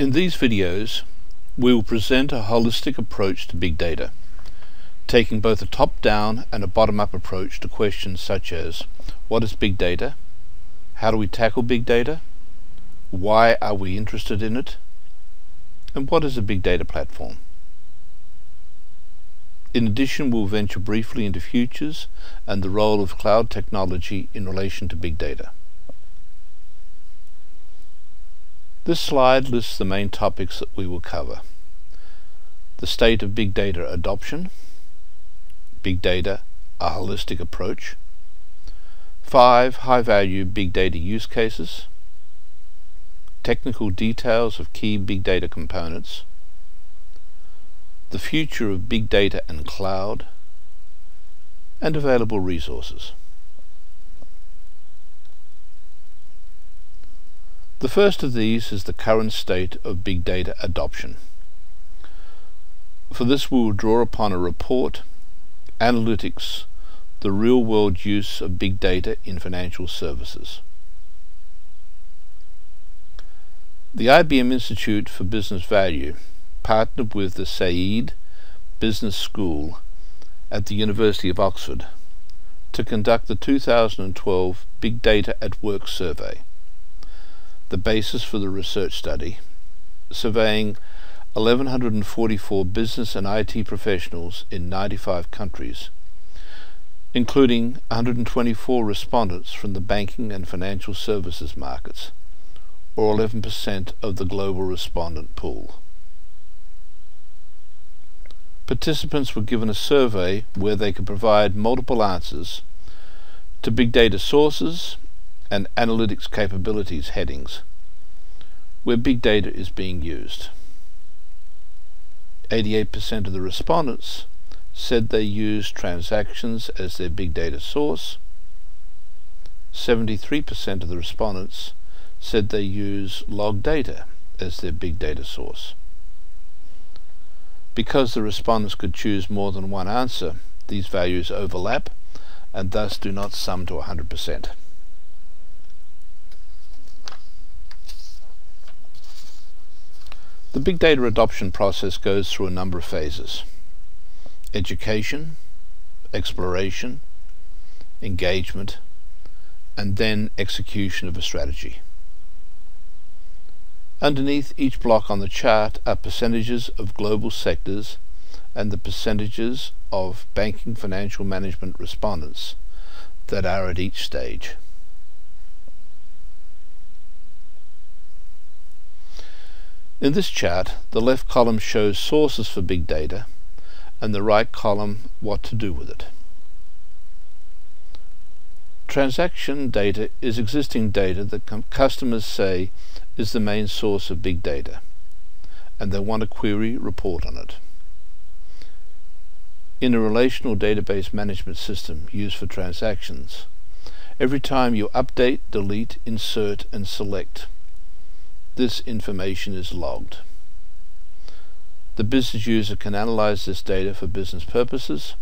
In these videos, we will present a holistic approach to big data, taking both a top-down and a bottom-up approach to questions such as what is big data, how do we tackle big data, why are we interested in it, and what is a big data platform. In addition, we'll venture briefly into futures and the role of cloud technology in relation to big data. This slide lists the main topics that we will cover. The state of big data adoption, big data, a holistic approach, five high-value big data use cases, technical details of key big data components, the future of big data and cloud, and available resources. The first of these is the current state of big data adoption. For this we will draw upon a report, Analytics, the real-world use of big data in financial services. The IBM Institute for Business Value partnered with the Saïd Business School at the University of Oxford to conduct the 2012 Big Data at Work survey the basis for the research study, surveying 1,144 business and IT professionals in 95 countries, including 124 respondents from the banking and financial services markets, or 11% of the global respondent pool. Participants were given a survey where they could provide multiple answers to big data sources and analytics capabilities headings where big data is being used. 88% of the respondents said they use transactions as their big data source. 73% of the respondents said they use log data as their big data source. Because the respondents could choose more than one answer, these values overlap and thus do not sum to 100%. The big data adoption process goes through a number of phases. Education, exploration, engagement, and then execution of a strategy. Underneath each block on the chart are percentages of global sectors and the percentages of banking financial management respondents that are at each stage. In this chart, the left column shows sources for big data and the right column what to do with it. Transaction data is existing data that customers say is the main source of big data and they want a query report on it. In a relational database management system used for transactions, every time you update, delete, insert and select this information is logged. The business user can analyze this data for business purposes,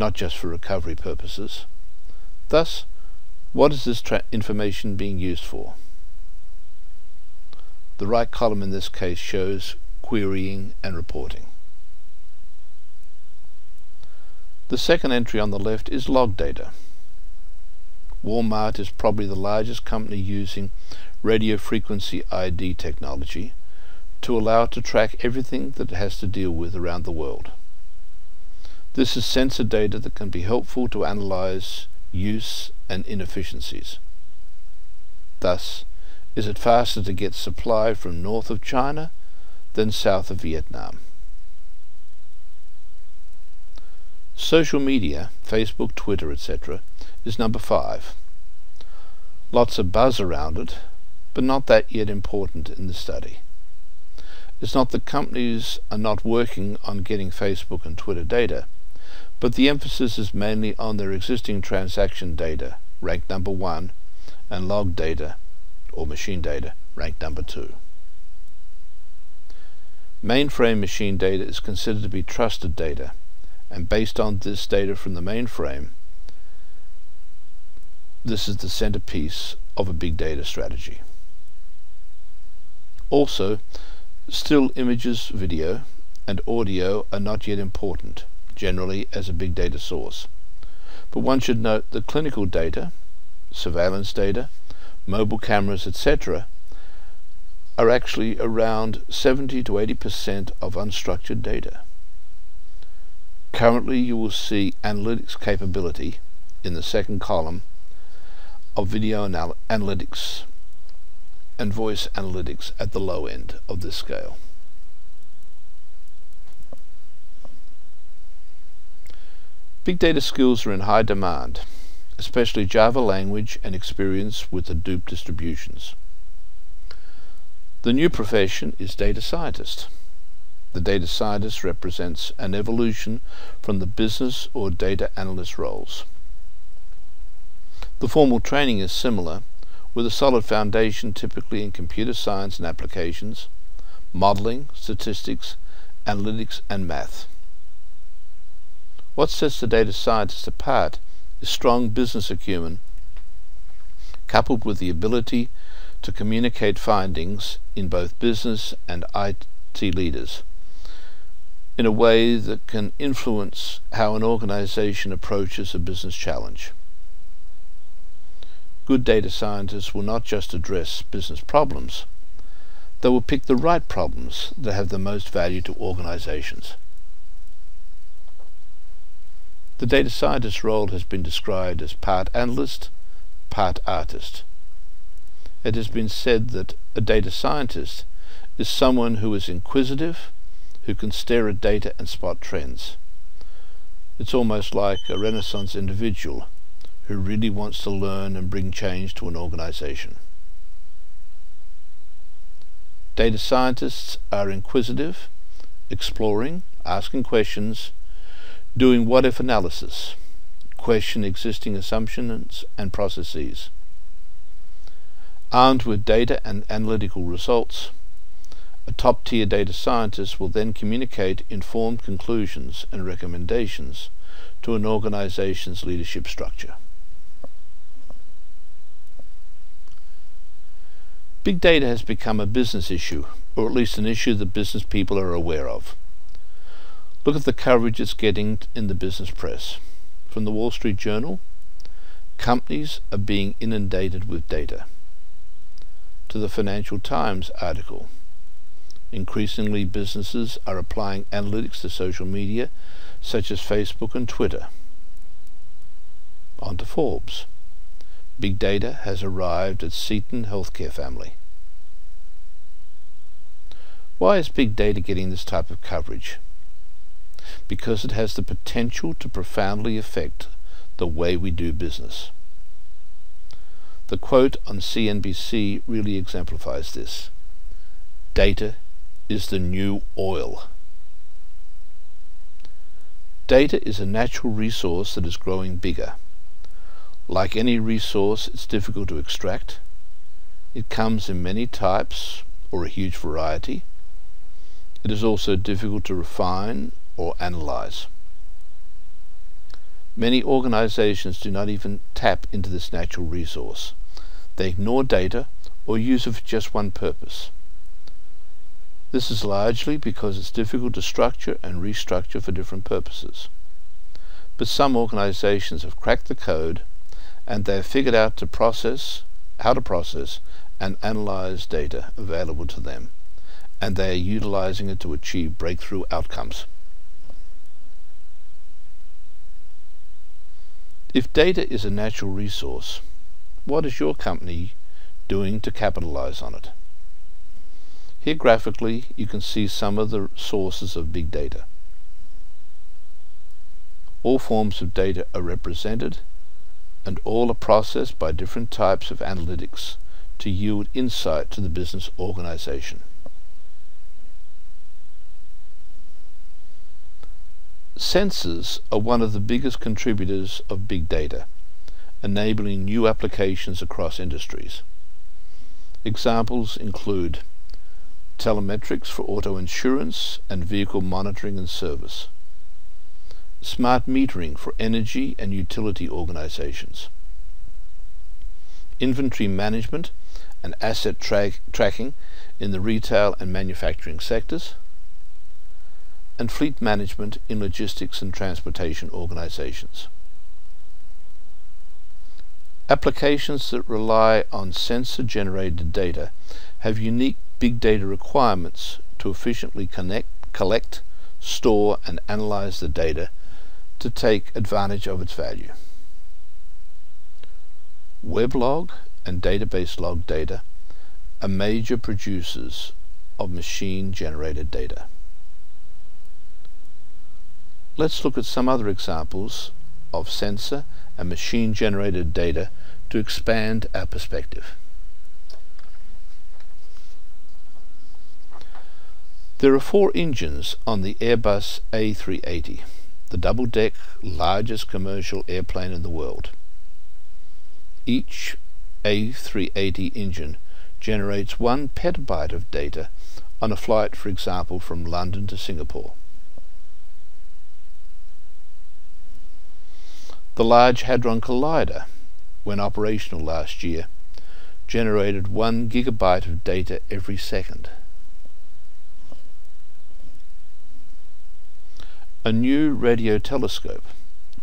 not just for recovery purposes. Thus, what is this information being used for? The right column in this case shows querying and reporting. The second entry on the left is log data. Walmart is probably the largest company using radio frequency ID technology to allow it to track everything that it has to deal with around the world. This is sensor data that can be helpful to analyze use and inefficiencies. Thus, is it faster to get supply from north of China than south of Vietnam? Social media, Facebook, Twitter, etc., is number five. Lots of buzz around it, but not that yet important in the study. It's not that companies are not working on getting Facebook and Twitter data, but the emphasis is mainly on their existing transaction data, ranked number one, and log data, or machine data, ranked number two. Mainframe machine data is considered to be trusted data, and based on this data from the mainframe, this is the centerpiece of a big data strategy. Also, Still images, video, and audio are not yet important, generally as a big data source. But one should note that clinical data, surveillance data, mobile cameras, etc., are actually around 70 to 80% of unstructured data. Currently, you will see analytics capability in the second column of video anal analytics and voice analytics at the low end of this scale. Big data skills are in high demand, especially Java language and experience with Hadoop distributions. The new profession is data scientist. The data scientist represents an evolution from the business or data analyst roles. The formal training is similar, with a solid foundation typically in computer science and applications, modeling, statistics, analytics, and math. What sets the data scientist apart is strong business acumen coupled with the ability to communicate findings in both business and IT leaders in a way that can influence how an organization approaches a business challenge. Good data scientists will not just address business problems, they will pick the right problems that have the most value to organizations. The data scientist role has been described as part analyst, part artist. It has been said that a data scientist is someone who is inquisitive, who can stare at data and spot trends. It's almost like a Renaissance individual who really wants to learn and bring change to an organization. Data scientists are inquisitive, exploring, asking questions, doing what-if analysis, question existing assumptions and processes. Armed with data and analytical results, a top-tier data scientist will then communicate informed conclusions and recommendations to an organization's leadership structure. Big data has become a business issue, or at least an issue that business people are aware of. Look at the coverage it's getting in the business press. From the Wall Street Journal, companies are being inundated with data. To the Financial Times article, increasingly businesses are applying analytics to social media such as Facebook and Twitter. On to Forbes. Big data has arrived at Seton Healthcare family. Why is big data getting this type of coverage? because it has the potential to profoundly affect the way we do business. The quote on CNBC really exemplifies this. Data is the new oil. Data is a natural resource that is growing bigger. Like any resource, it's difficult to extract. It comes in many types or a huge variety. It is also difficult to refine or analyze. Many organizations do not even tap into this natural resource. They ignore data or use it for just one purpose. This is largely because it's difficult to structure and restructure for different purposes. But some organizations have cracked the code and they have figured out to process, how to process and analyze data available to them, and they are utilizing it to achieve breakthrough outcomes. If data is a natural resource, what is your company doing to capitalize on it? Here graphically you can see some of the sources of big data. All forms of data are represented and all are processed by different types of analytics to yield insight to the business organization. Sensors are one of the biggest contributors of big data, enabling new applications across industries. Examples include telemetrics for auto insurance and vehicle monitoring and service, smart metering for energy and utility organizations, inventory management and asset tra tracking in the retail and manufacturing sectors, and fleet management in logistics and transportation organizations. Applications that rely on sensor-generated data have unique big data requirements to efficiently connect, collect, store and analyze the data to take advantage of its value. Weblog and database log data are major producers of machine-generated data. Let's look at some other examples of sensor and machine-generated data to expand our perspective. There are four engines on the Airbus A380, the double-deck largest commercial airplane in the world. Each A380 engine generates one petabyte of data on a flight, for example, from London to Singapore. The Large Hadron Collider, when operational last year, generated one gigabyte of data every second. A new radio telescope,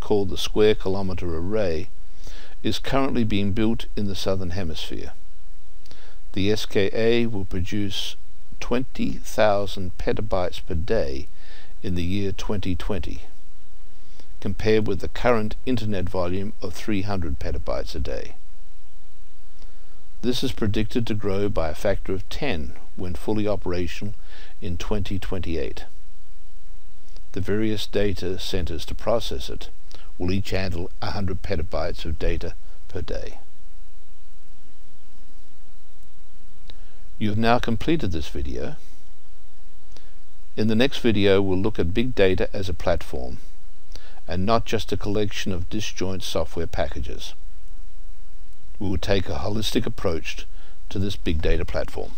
called the Square Kilometre Array, is currently being built in the Southern Hemisphere. The SKA will produce 20,000 petabytes per day in the year 2020 compared with the current internet volume of 300 petabytes a day. This is predicted to grow by a factor of 10 when fully operational in 2028. The various data centers to process it will each handle 100 petabytes of data per day. You have now completed this video. In the next video we'll look at big data as a platform and not just a collection of disjoint software packages. We will take a holistic approach to this big data platform.